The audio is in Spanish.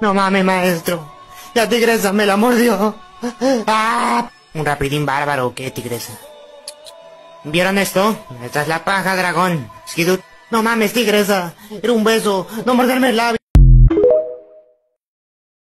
No mames, maestro. La tigresa me la mordió. ¡Ah! ¿Un rapidín bárbaro qué, tigresa? ¿Vieron esto? Esta es la paja, dragón. Skidut. No mames, tigresa. Era un beso. No morderme el labio.